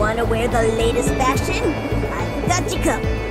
Wanna wear the latest fashion? I've got you covered.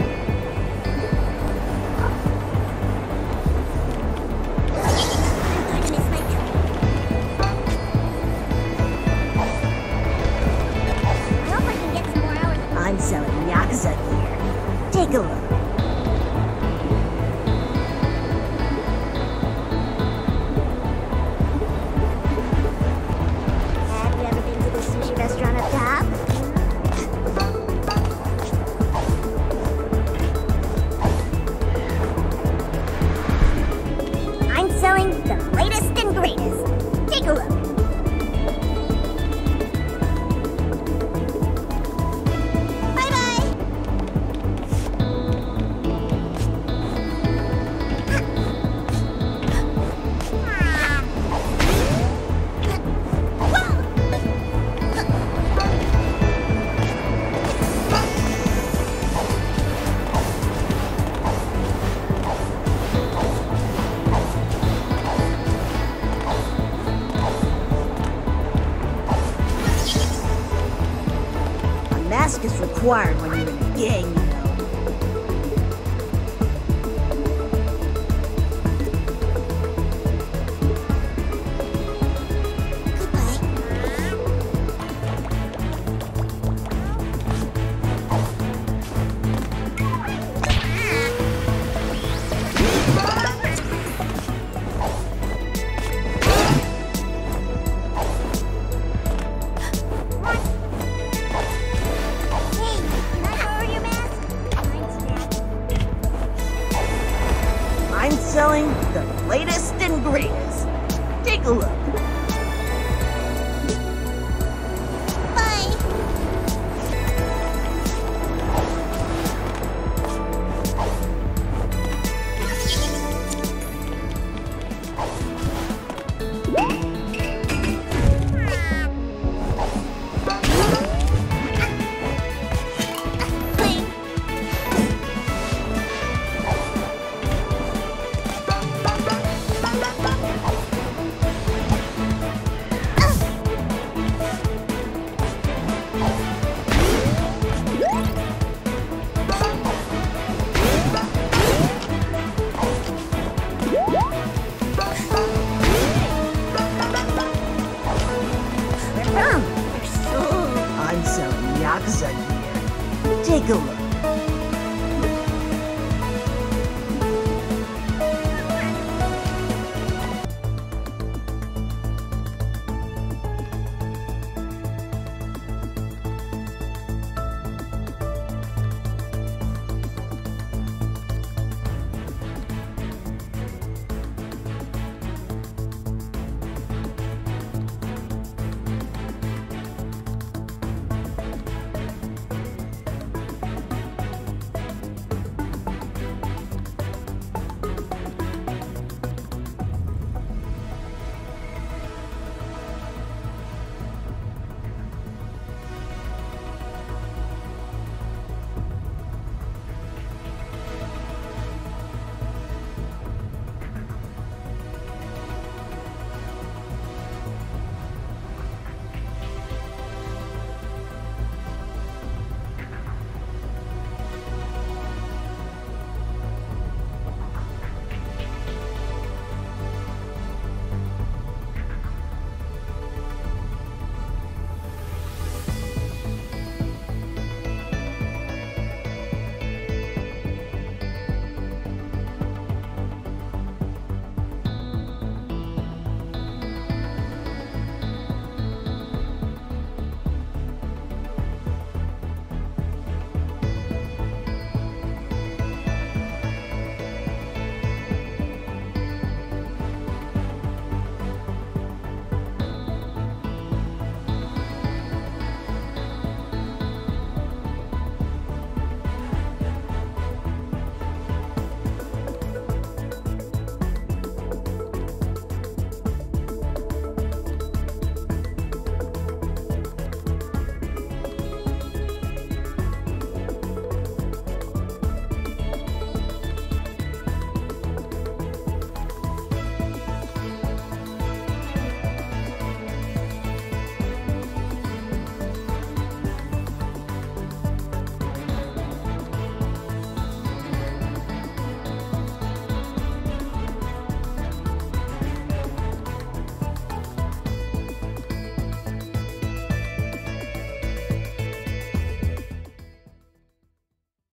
required when you're in a gang. take. 有了。